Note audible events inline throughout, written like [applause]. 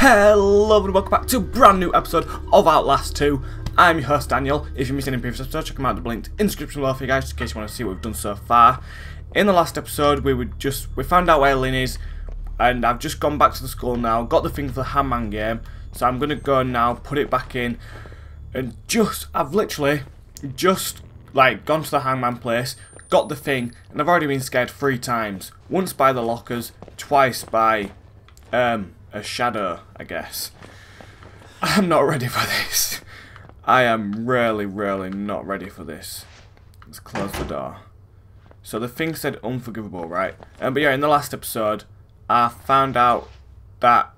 Hello and welcome back to a brand new episode of Outlast 2. I'm your host Daniel. If you missed any previous episodes, check them out the linked in the description below for you guys, in case you want to see what we've done so far. In the last episode, we would just we found out where Lynn is, and I've just gone back to the school now, got the thing for the Hangman game, so I'm gonna go now, put it back in, and just I've literally just like gone to the Hangman place, got the thing, and I've already been scared three times. Once by the lockers, twice by um a shadow, I guess. I'm not ready for this. I am really, really not ready for this. Let's close the door. So the thing said unforgivable, right? Um, but yeah, in the last episode, I found out that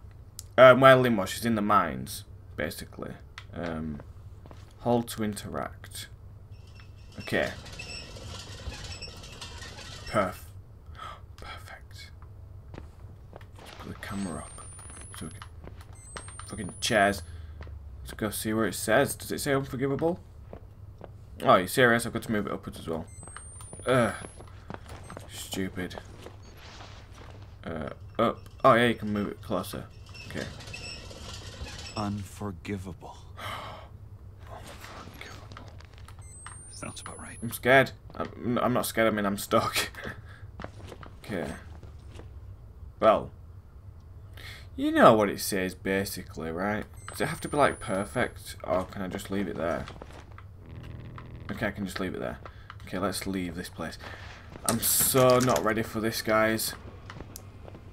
um, where Lynn was, she's in the mines, basically. Um, hold to interact. Okay. Perfect. Let's put the camera up. So we can fucking chairs. Let's go see where it says. Does it say unforgivable? Oh, you serious? I've got to move it upwards as well. Ugh. Stupid. Uh, up. Oh yeah, you can move it closer. Okay. Unforgivable. Sounds about right. I'm scared. I'm, I'm not scared, I mean I'm stuck. [laughs] okay. Well. You know what it says, basically, right? Does it have to be, like, perfect? Or can I just leave it there? Okay, I can just leave it there. Okay, let's leave this place. I'm so not ready for this, guys.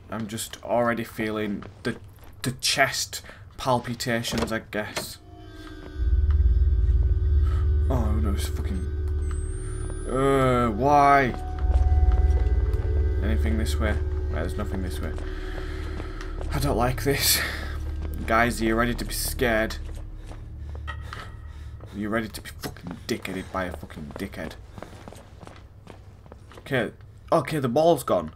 I'm just already feeling the, the chest palpitations, I guess. Oh no, it's fucking. Uh, why? Anything this way? Right, there's nothing this way. I don't like this. Guys, are you ready to be scared? Are you ready to be fucking dickheaded by a fucking dickhead? Okay. Okay, the ball's gone.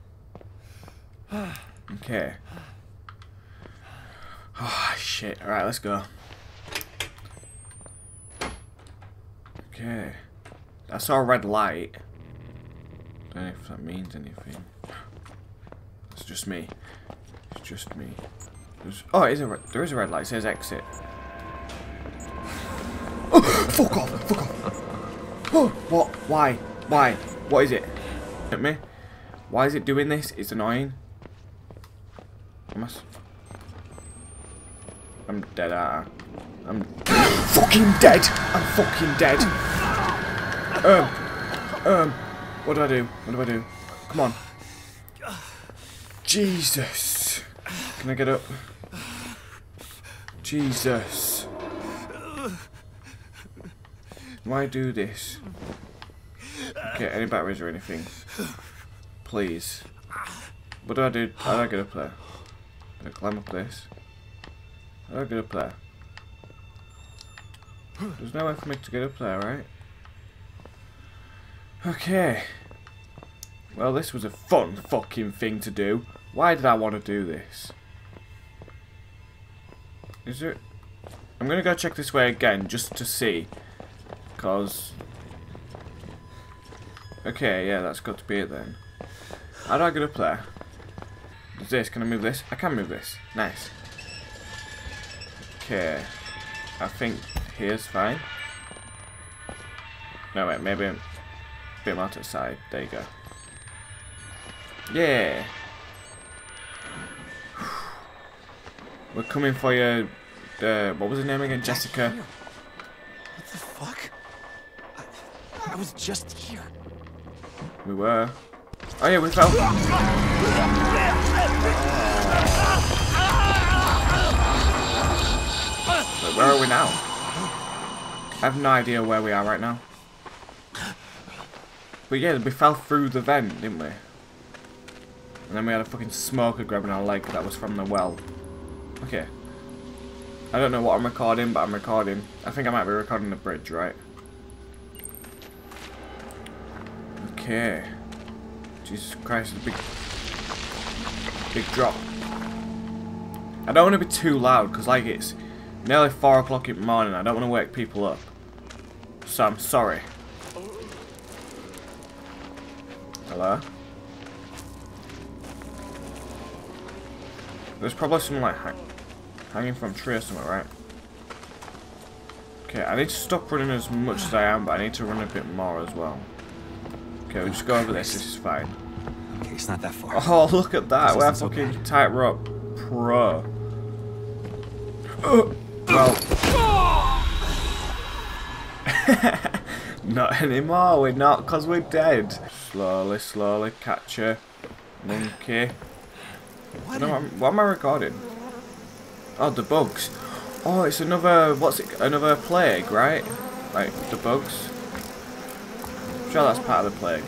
Okay. Oh, shit. Alright, let's go. Okay. I saw a red light. I don't know if that means anything. It's just me. It's just me. There's, oh, a there is a red light. It says exit. Oh, [laughs] fuck off! Fuck off! Oh, [gasps] what? Why? Why? What is it? At me? Why is it doing this? It's annoying. I'm I s- I'm dead. I'm [laughs] fucking dead! I'm fucking dead! Um, um, what do I do? What do I do? Come on. Jesus. Can I get up? Jesus. Why do this? Okay, any batteries or anything? Please. What do I do? How do I get up there? Do I climb up this? How do I get up there? There's no way for me to get up there, right? Okay. Well, this was a fun fucking thing to do. Why did I want to do this? Is there... I'm to go check this way again, just to see. Because... Okay, yeah, that's got to be it then. How do I get up there? Does this, can I move this? I can move this. Nice. Okay. I think here's fine. No, wait, maybe a bit more to the side. There you go. Yeah. We're coming for you. Uh, what was her name again? Jessica. What the fuck? I, I was just here. We were. Oh yeah, we fell. Wait, where are we now? I have no idea where we are right now. But yeah, we fell through the vent, didn't we? And then we had a fucking smoker grabbing our leg that was from the well. Okay. I don't know what I'm recording, but I'm recording. I think I might be recording the bridge, right? Okay. Jesus Christ, a big, big drop. I don't want to be too loud, because like it's nearly 4 o'clock in the morning. I don't want to wake people up. So I'm sorry. Hello? There's probably some like hanging from a tree or something, right? Okay, I need to stop running as much as I am, but I need to run a bit more as well. Okay, we'll just go over this, this is fine. Okay, it's not that far. Oh, look at that, we're so fucking bad. tightrope pro. Uh, well. [laughs] not anymore, we're not, because we're dead. Slowly, slowly, catch her. Monkey. What? No, what am I recording? Oh, the bugs. Oh, it's another, what's it, another plague, right? Like, the bugs. I'm sure that's part of the plague.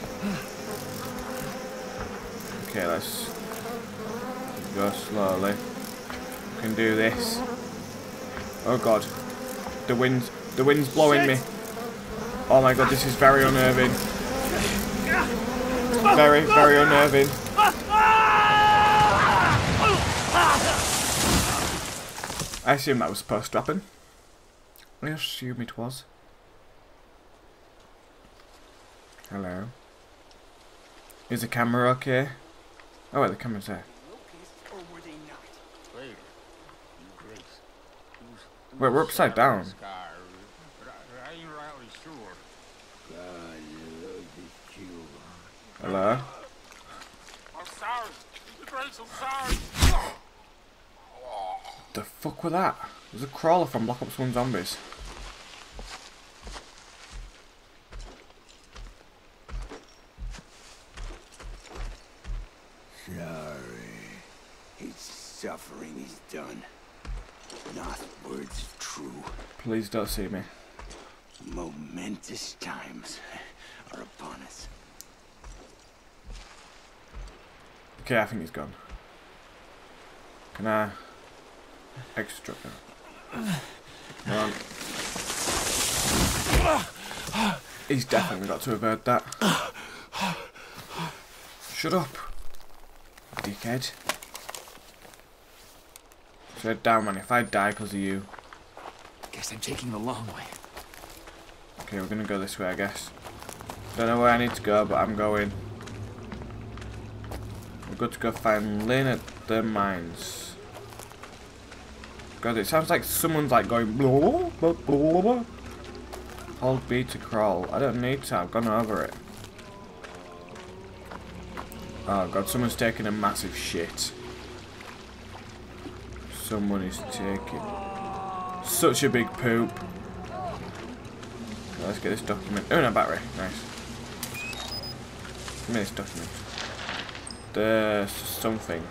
Okay, let's go slowly. We can do this. Oh god. The wind's, the wind's blowing me. Oh my god, this is very unnerving. Very, very unnerving. I assume that was supposed to happen. I assume it was. Hello. Is the camera okay? Oh wait, the camera's there. Wait, we're upside down. Hello? I'm sorry. Grace, I'm sorry. The fuck was that? It was a crawler from Black Ops 1 Zombies. Sorry. His suffering is done. Not words true. Please don't see me. Momentous times are upon us. Okay, I think he's gone. Can I extra on. He's definitely got to have heard that. Shut up, dickhead. Shut down, man. If I die because of you. Guess I'm taking the long way. Okay, we're gonna go this way, I guess. Don't know where I need to go, but I'm going. We're good to go find Lynn at the mines. God, it sounds like someone's like going blah blah blah blah. Hold B to crawl. I don't need to, I've gone over it. Oh god, someone's taking a massive shit. Someone is taking such a big poop. Let's get this document. Oh no, battery. Nice. Give me this document. There's something.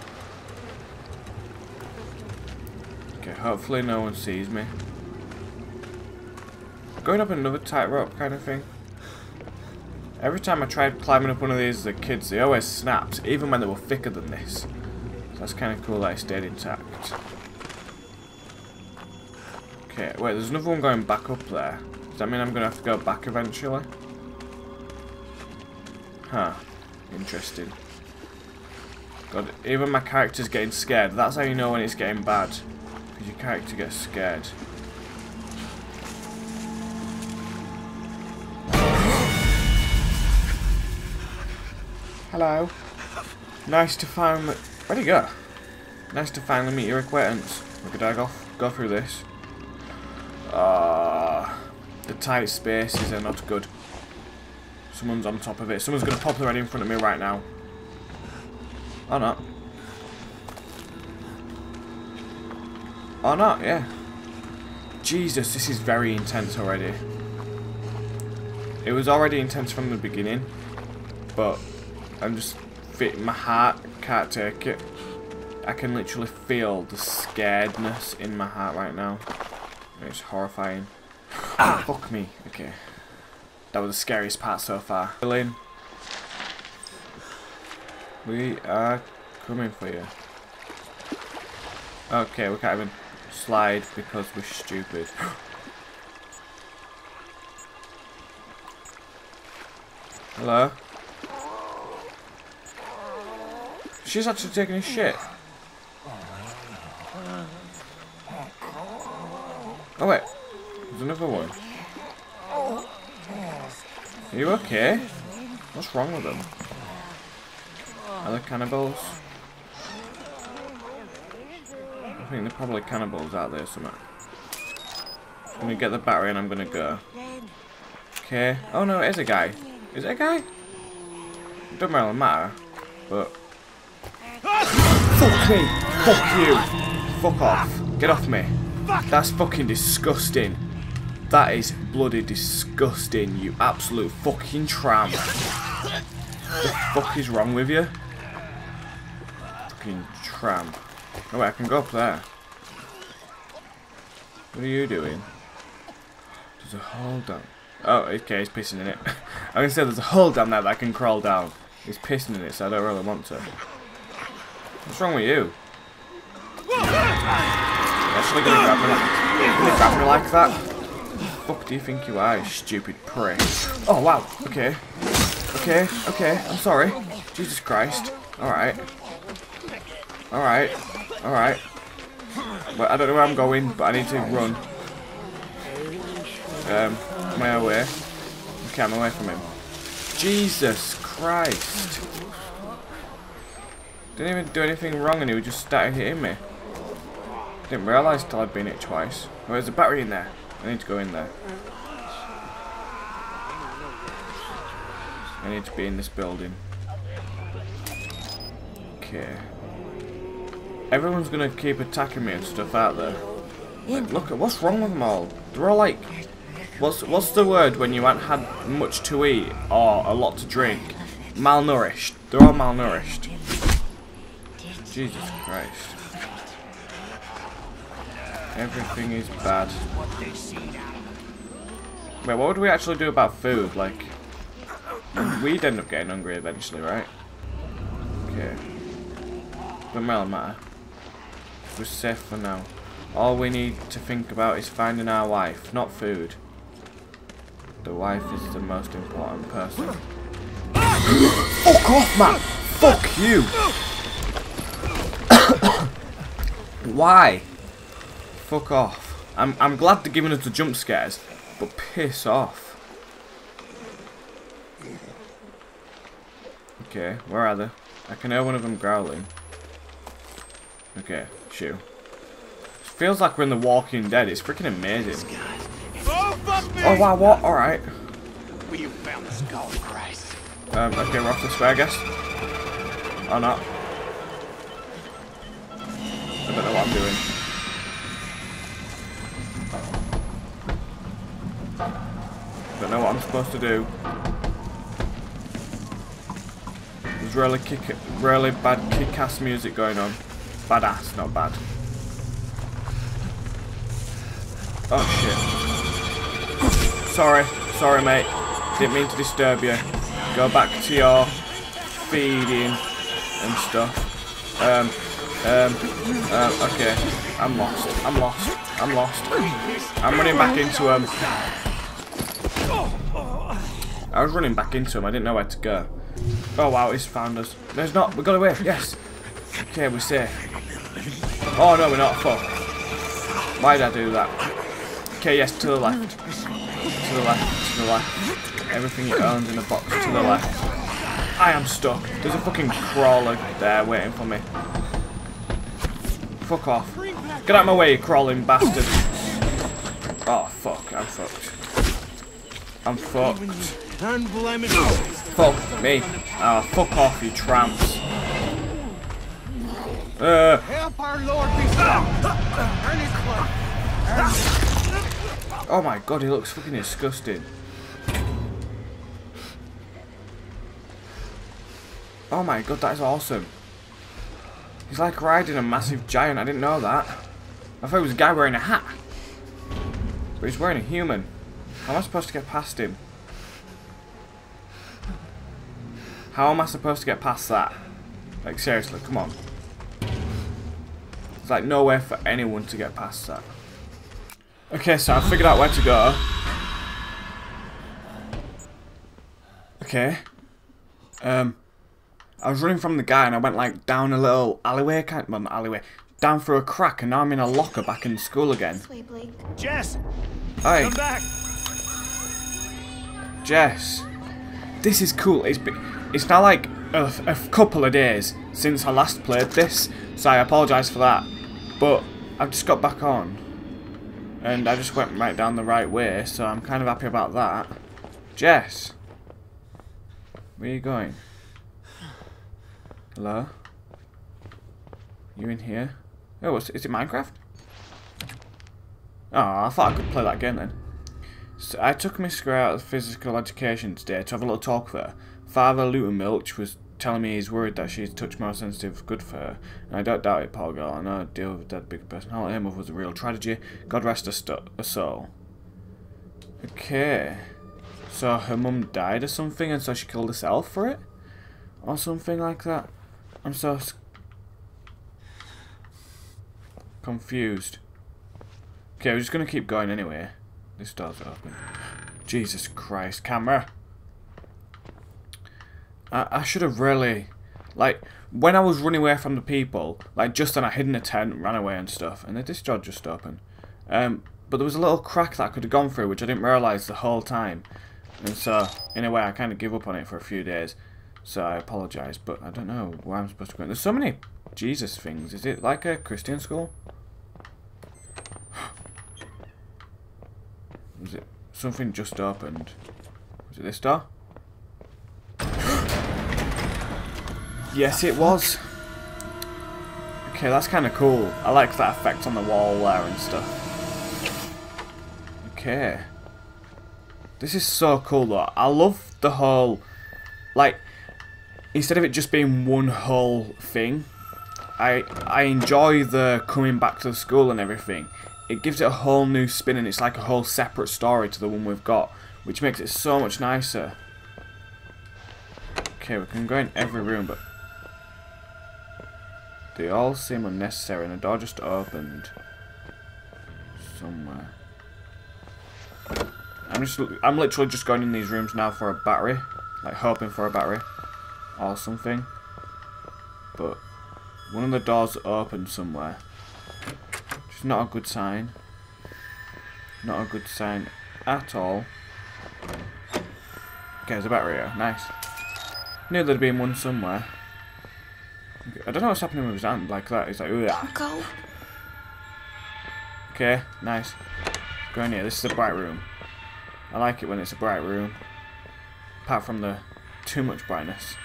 Okay, hopefully no one sees me. Going up another tightrope kind of thing. Every time I tried climbing up one of these as a kid, they always snapped, even when they were thicker than this. So that's kind of cool that I stayed intact. Okay, wait, there's another one going back up there. Does that mean I'm going to have to go back eventually? Huh. Interesting. God, even my character's getting scared. That's how you know when it's getting bad. Because your character gets scared. Hello. Nice to finally... Where'd he go? Nice to finally meet your acquaintance. We could I go, go through this? Ah, the tight spaces are not good. Someone's on top of it. Someone's going to pop their head in front of me right now. Or not. Or not, yeah. Jesus, this is very intense already. It was already intense from the beginning, but I'm just fit. My heart can't take it. I can literally feel the scaredness in my heart right now. It's horrifying. [sighs] Ah, fuck me. Okay. That was the scariest part so far. Lynn. We are coming for you. Okay, we can't even slide because we're stupid. [gasps] Hello? She's actually taking a shit. Oh wait, there's another one. Are you okay? What's wrong with them? Are they cannibals? I think they're probably cannibals out there somewhere. I'm gonna get the battery and I'm gonna go. Okay. Oh no, it is a guy. Is it a guy? It doesn't really matter. But. Fuck me! Fuck you! Fuck off. Get off me. That's fucking disgusting. That is bloody disgusting, you absolute fucking tramp. the fuck is wrong with you? Fucking tramp. Oh I can go up there. What are you doing? There's a hole down. Oh, okay, he's pissing in it. [laughs] I can say there's a hole down there that I can crawl down. He's pissing in it, so I don't really want to. What's wrong with you? Actually gonna grab me like, gonna grab me like that? Fuck do you think you are, you stupid prick? Oh wow, okay. Okay, okay, I'm sorry. Jesus Christ. Alright. Alright. Alright. But I don't know where I'm going, but I need to run. Um, am I away? Okay, I'm away from him. Jesus Christ. Didn't even do anything wrong and he was just started hitting me. Didn't realise till I'd been hit twice. Oh, there's a battery in there. I need to go in there. I need to be in this building. Okay. Everyone's gonna keep attacking me and stuff out there. Like, look, what's wrong with them all? They're all like, what's what's the word when you haven't had much to eat or a lot to drink? Malnourished. They're all malnourished. Jesus Christ. Everything is bad. Wait, what would we actually do about food? Like, we'd end up getting hungry eventually, right? Okay. Doesn't really matter. We're safe for now. All we need to think about is finding our wife, not food. The wife is the most important person. Fuck off, man! Fuck you! [coughs] Why? Fuck off. I'm, I'm glad they're giving us the jump scares, but piss off. Okay, where are they? I can hear one of them growling. Okay, shoo. Feels like we're in The Walking Dead. It's freaking amazing. Oh wow, what? Alright. Well, you found the skull, Christ. Um, okay, we're off this way, I guess. Or not. I don't know what I'm doing. Don't know what I'm supposed to do. There's really kick, really bad kick-ass music going on. Badass, not bad. Oh shit. Sorry, sorry mate. Didn't mean to disturb you. Go back to your feeding and stuff. Um, um, uh, okay. I'm lost. I'm lost. I'm lost. I'm running back into him. I was running back into him. I didn't know where to go. Oh wow, he's found us. There's not. We got away. Yes. Okay, we're safe. Oh no, we're not. Fuck. Why did I do that? Okay, yes, to the left. To the left. To the left. Everything it owns in a box to the left. I am stuck. There's a fucking crawler there waiting for me. Fuck off. Get out of my way, you crawling bastard. Oh, fuck. I'm fucked. I'm fucked. Fuck me. Oh, fuck off, you tramps. Uh. Help our Lord be Oh my god, he looks fucking disgusting. Oh my god, that is awesome. He's like riding a massive giant, I didn't know that. I thought it was a guy wearing a hat. But he's wearing a human. How am I supposed to get past him? How am I supposed to get past that? Like, seriously, come on. It's like nowhere for anyone to get past that. Okay, so I figured out where to go. Okay. Um, I was running from the guy and I went like down a little alleyway, kind well not alleyway, down through a crack and now I'm in a locker back in school again. Jess, Hey, come back. Jess. This is cool. It's been, it's now like a, a couple of days since I last played this, so I apologise for that. But I've just got back on. And I just went right down the right way, so I'm kind of happy about that. Jess! Where are you going? Hello? You in here? Oh, is it Minecraft? Oh, I thought I could play that game then. So I took Miss Gray out of physical education today to have a little talk with her. Father Loutermilch was telling me he's worried that she's touched more sensitive good for her. And I don't doubt it, poor girl. I know I deal with that big personality. Her mother was a real tragedy. God rest her, her soul. Okay. So her mum died or something and so she killed herself for it? Or something like that? I'm so... confused. Okay, we're just going to keep going anyway. This door's open. Jesus Christ, camera. I, I should have really... Like, when I was running away from the people, like, just then I hid in a tent, ran away and stuff, and this door just opened. Um, but there was a little crack that I could have gone through, which I didn't realise the whole time. And so, in a way, I kind of give up on it for a few days. So I apologise, but I don't know where I'm supposed to go. There's so many Jesus things. Is it like a Christian school? [gasps] Was it something just opened? Was it this door? Yes, it was. Okay, that's kind of cool. I like that effect on the wall there and stuff. Okay. This is so cool though. I love the whole, like, instead of it just being one whole thing, I I enjoy the coming back to the school and everything. It gives it a whole new spin and it's like a whole separate story to the one we've got, which makes it so much nicer. Okay, we can go in every room, but they all seem unnecessary and the door just opened somewhere. I'm just I'm literally just going in these rooms now for a battery, like hoping for a battery or something. But one of the doors opened somewhere. Which is not a good sign. Not a good sign at all. Okay, there's a battery here. Nice. Knew there'd been one somewhere. I don't know what's happening with his hand like that. He's like, Uncle. Okay, nice. Go in here. This is a bright room. I like it when it's a bright room. Apart from the too much brightness.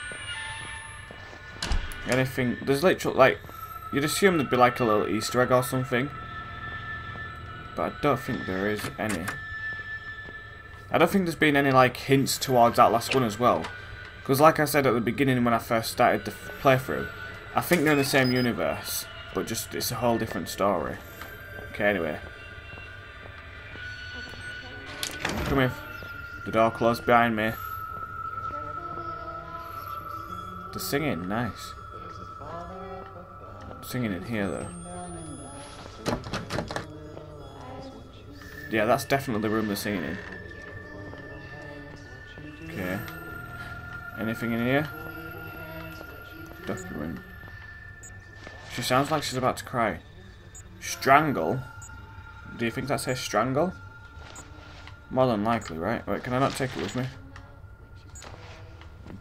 Anything, there's literally, like, you'd assume there'd be like a little easter egg or something. But I don't think there is any. I don't think there's been any, like, hints towards that last one as well. Because like I said at the beginning when I first started the playthrough, I think they're in the same universe, but just, it's a whole different story. Okay, anyway. Come in. The door closed behind me. The singing, nice. Singing in here though. Yeah, that's definitely the room they're singing in. Okay. Anything in here? Document. She sounds like she's about to cry. Strangle? Do you think that says strangle? More than likely, right? Wait, can I not take it with me?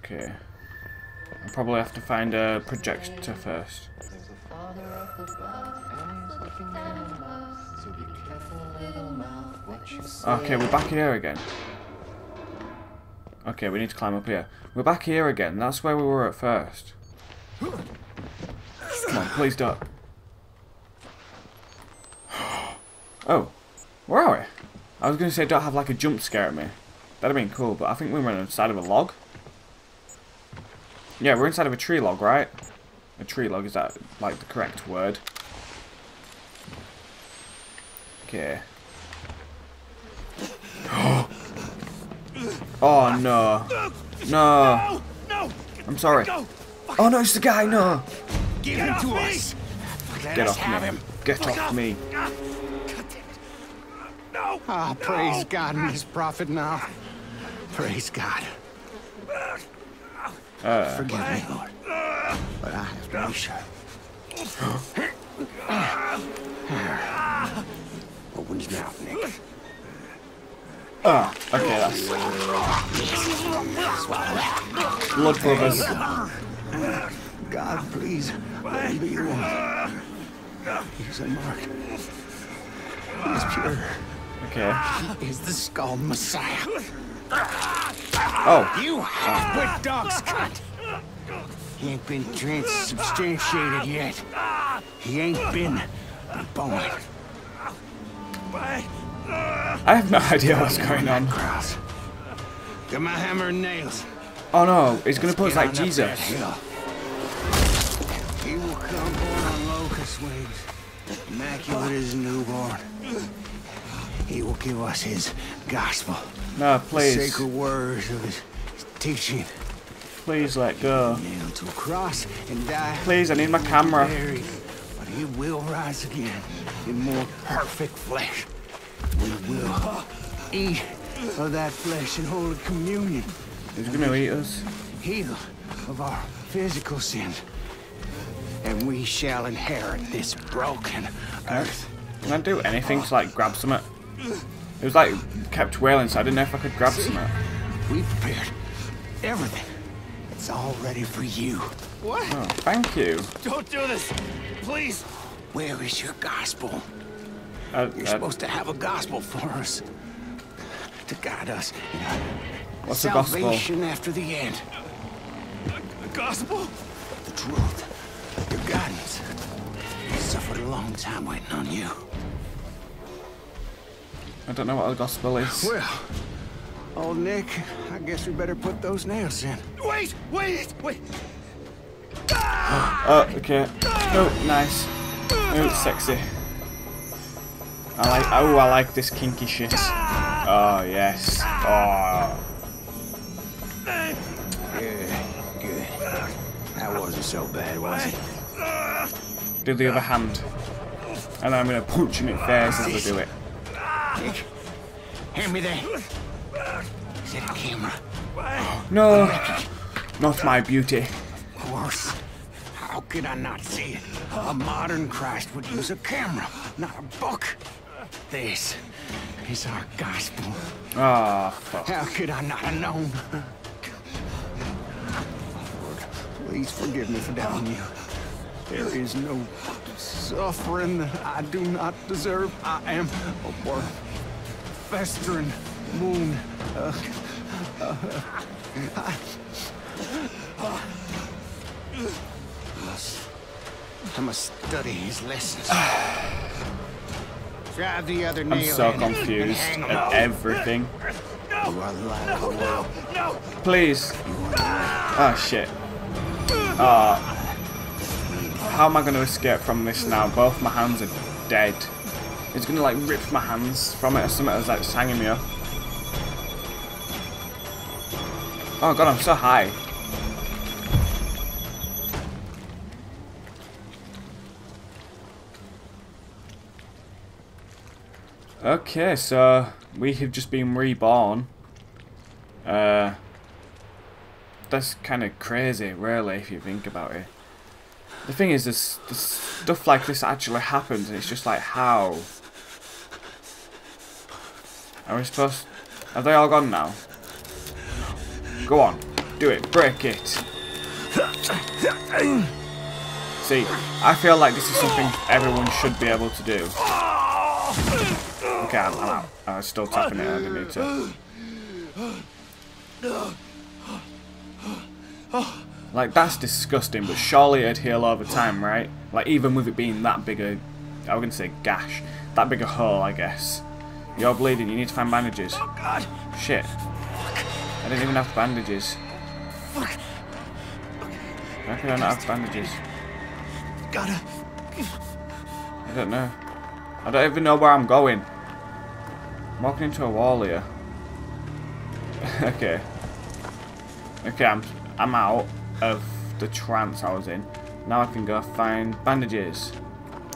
Okay. I'll probably have to find a projector first. Okay, we're back here again. Okay, we need to climb up here. We're back here again. That's where we were at first. Come on, please don't. [gasps] Oh, where are we? I was going to say don't have like a jump scare at me. That'd have been cool, but I think we were inside of a log. Yeah, we're inside of a tree log, right? A tree log, is that like the correct word? Okay. [gasps] oh no. No. No! I'm sorry. Oh no, it's the guy, no. Give him to us! Get off me. Get off me. No! Ah, praise God and his prophet now. Praise God. Forgive me, Lord. But I have to be sure. Open his mouth, Nick. Ah, okay, that's blood brothers. God, please, let him be the one. He's unmarked. He is pure. Okay. He is the skull messiah. Oh, You half-wit dog's cunt! He ain't been transubstantiated yet. He ain't been born. I have no idea what's going on. Cross. Get my hammer and nails. Oh no, he's gonna pose like Jesus. Hill. Come born on locust wings, immaculate as a newborn. He will give us his gospel, No, the please, sacred words of his teaching. please let go. Nailed to a cross and die. Please, I need my camera. Buried, but he will rise again in more perfect flesh. We will eat of that flesh and hold communion. He's gonna eat us. heal of our physical sins. And we shall inherit this broken earth. Can I do anything to like grab something? It It was like kept wailing, so I didn't know if I could grab something. We prepared everything. It's all ready for you. What? Oh, thank you. Don't do this! Please! Where is your gospel? Uh, You're uh, supposed to have a gospel for us. To guide us in our what's the gospel? salvation after the end. The gospel? The truth. Guidance. We suffered a long time waiting on you. I don't know what the gospel is. Well, old Nick, I guess we better put those nails in. Wait! Wait! Wait! Oh, okay. Oh, nice. Oh, sexy. I like. Oh, I like this kinky shit. Oh yes. Oh. Good, good. That wasn't so bad, was it? Do the other hand, and I'm gonna punch him in its face as I do it. Nick, hand me that. Is that a camera? No, not my beauty. Of course. How could I not see it? A modern Christ would use a camera, not a book. This is our gospel. Ah, fuck. How could I not have known? Lord, please forgive me for doubting you. There is no suffering that I do not deserve. I am a worm, festering wound. Uh, uh, I, must, I must study his lessons. Drive the other nail I'm so confused at everything. The light of. Please. Oh shit. Ah. How am I going to escape from this now? Both my hands are dead. It's going to like rip my hands from it or something that's like hanging me up. Oh god, I'm so high. Okay, so we have just been reborn. Uh, that's kind of crazy, really, if you think about it. The thing is, this, this stuff like this actually happens, and it's just like, how? Are we supposed... Have they all gone now? Go on, do it, break it. See, I feel like this is something everyone should be able to do. Okay, I'm, I'm out. I was still tapping it, I didn't. Like, that's disgusting, but surely it'd heal over time, right? Like, even with it being that big a... I was going to say gash. That big a hole, I guess. You're bleeding, you need to find bandages. Oh God! Shit. I didn't even have bandages. How could I not have bandages? Gotta. I don't know. I don't even know where I'm going. I'm walking into a wall here. [laughs] okay. Okay, I'm I'm out of the trance I was in. Now I can go find bandages.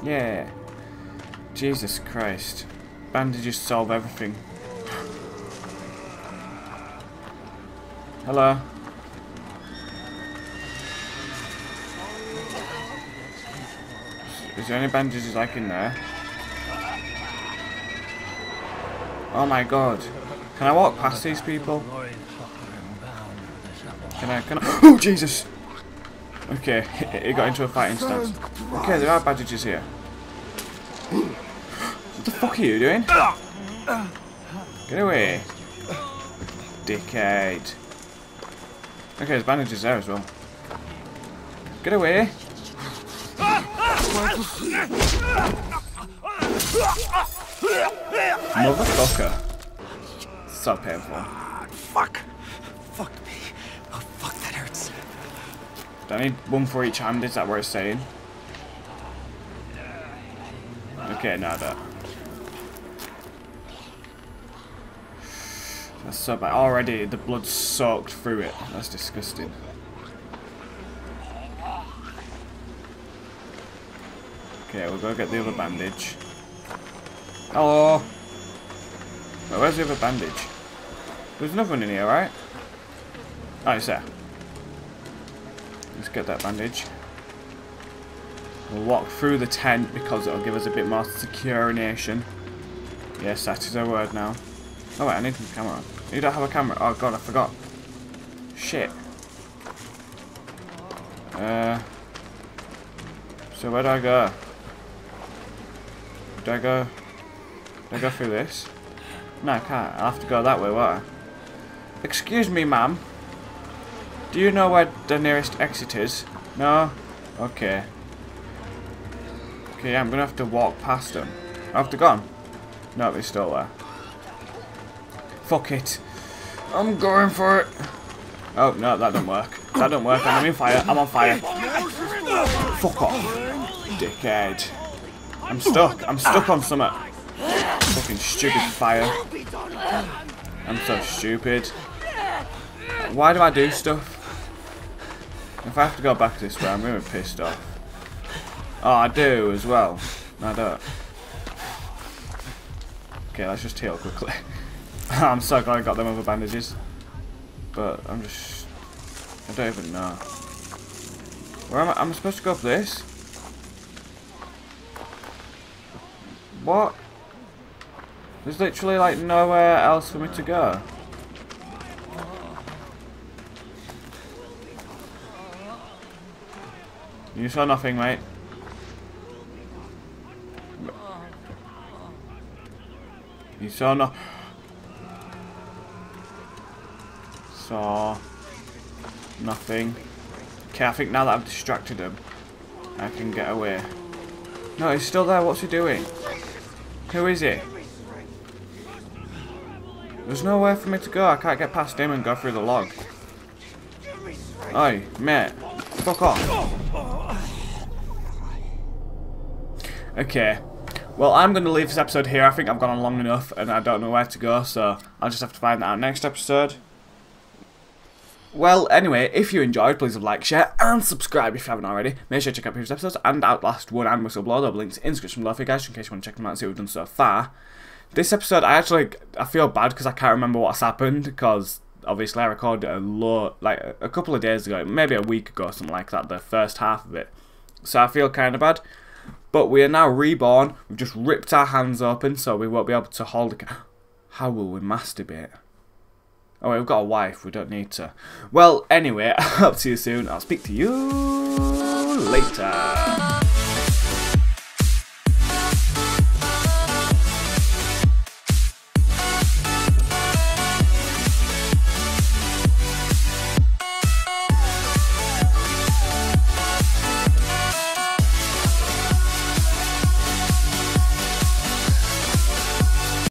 Yeah. Jesus Christ. Bandages solve everything. Hello. Is there any bandages like in there? Oh my god. Can I walk past these people? Can I, can I? [gasps] Oh Jesus! Okay, it got into a fighting stance. Okay, there are bandages here. What the fuck are you doing? Get away. Dickhead. Okay, there's bandages there as well. Get away. Motherfucker. So painful. Fuck. Fuck Do I need one for each hand? Is that what it's saying? Okay, now that. That's so bad. Already the blood soaked through it. That's disgusting. Okay, we'll go get the other bandage. Hello! Wait, where's the other bandage? There's another one in here, right? Oh, it's there. Get that bandage. We'll walk through the tent because it'll give us a bit more securination. Yes, that is a word now. Oh wait, I need a camera. You don't have a camera. Oh god, I forgot. Shit. Uh. So where do I go? Do I go? Do I go through this? No, I can't. I'll have to go that way, won't I? Excuse me, ma'am. Do you know where the nearest exit is? No? Okay. Okay, I'm gonna have to walk past them. Have to go on. No, they're still there. Fuck it. I'm going for it. Oh, no, that don't work. That don't work. I'm in fire. I'm on fire. Fuck off. Dickhead. I'm stuck. I'm stuck on something. Fucking stupid fire. I'm so stupid. Why do I do stuff? If I have to go back this way, I'm really pissed off. Oh, I do as well. No, I don't. Okay, let's just heal quickly. [laughs] I'm so glad I got them other bandages. But I'm just... I don't even know. Where am I? I'm supposed to go up this? What? There's literally like nowhere else for me to go. You saw nothing, mate. You saw no... Saw... Nothing. Okay, I think now that I've distracted him, I can get away. No, he's still there. What's he doing? Who is he? There's nowhere for me to go. I can't get past him and go through the log. Oi, mate. Fuck off. Okay. Well, I'm going to leave this episode here. I think I've gone on long enough and I don't know where to go, so I'll just have to find that out next episode. Well, anyway, if you enjoyed, please like, share, and subscribe if you haven't already. Make sure to check out previous episodes and Outlast 1 and Whistleblower. There'll be links in the description below for you guys, in case you want to check them out and see what we've done so far. This episode, I actually, I feel bad because I can't remember what's happened, because obviously I recorded a lot, like a couple of days ago, maybe a week ago, something like that, the first half of it. So I feel kind of bad. But we are now reborn. We've just ripped our hands open, so we won't be able to hold. How will we masturbate? Oh, we've got a wife. We don't need to. Well, anyway, [laughs] I'll see you soon. I'll speak to you later.